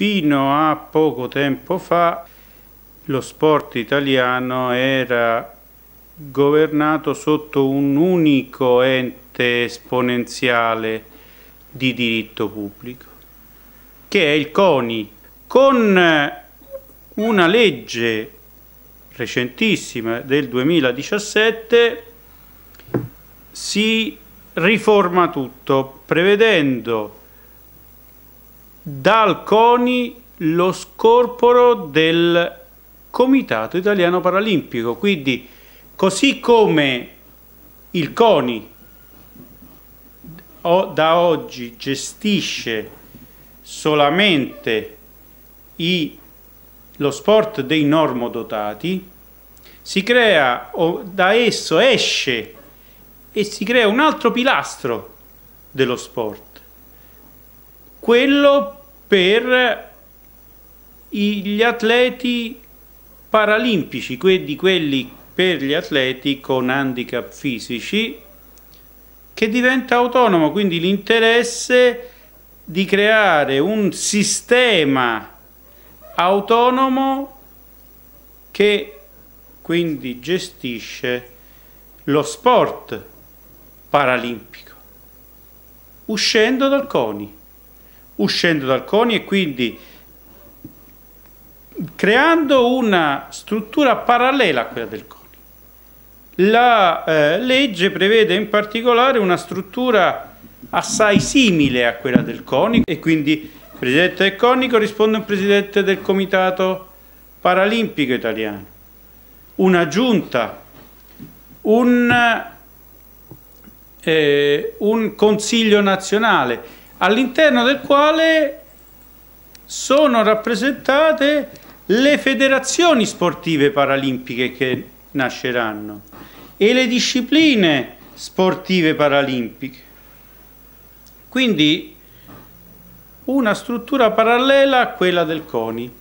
fino a poco tempo fa lo sport italiano era governato sotto un unico ente esponenziale di diritto pubblico, che è il CONI, con una legge recentissima del 2017 si riforma tutto prevedendo dal CONI lo scorporo del Comitato Italiano Paralimpico, quindi così come il CONI da oggi gestisce solamente i, lo sport dei normodotati, si crea, o da esso esce e si crea un altro pilastro dello sport, quello per gli atleti paralimpici, quindi quelli per gli atleti con handicap fisici, che diventa autonomo, quindi l'interesse di creare un sistema autonomo che quindi gestisce lo sport paralimpico, uscendo dal CONI, uscendo dal CONI e quindi creando una struttura parallela a quella del CONI. La eh, legge prevede in particolare una struttura assai simile a quella del CONI e quindi il presidente del CONI corrisponde al presidente del Comitato Paralimpico Italiano, una giunta, un, eh, un consiglio nazionale all'interno del quale sono rappresentate le federazioni sportive paralimpiche che nasceranno e le discipline sportive paralimpiche. Quindi una struttura parallela a quella del CONI,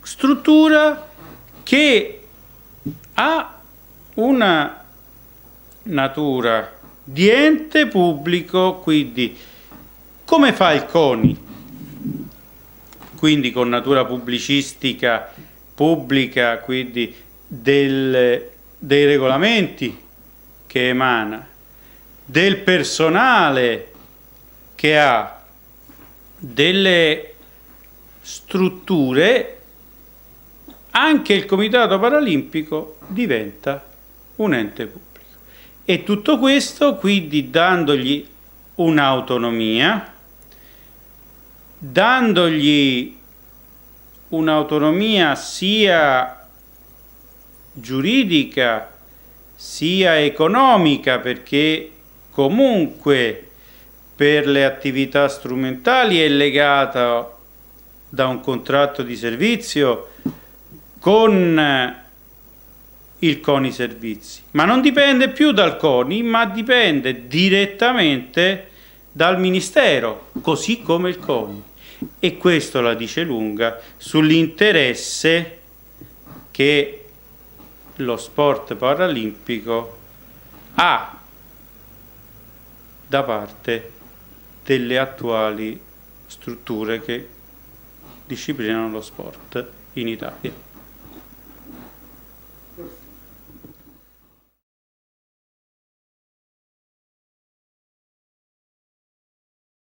struttura che ha una natura di ente pubblico, quindi come fa il CONI? quindi con natura pubblicistica pubblica, quindi del, dei regolamenti che emana, del personale che ha, delle strutture, anche il Comitato Paralimpico diventa un ente pubblico. E tutto questo quindi dandogli un'autonomia, dandogli un'autonomia sia giuridica sia economica perché comunque per le attività strumentali è legata da un contratto di servizio con il CONI Servizi, ma non dipende più dal CONI, ma dipende direttamente dal Ministero, così come il CONI e questo la dice lunga sull'interesse che lo sport paralimpico ha da parte delle attuali strutture che disciplinano lo sport in Italia.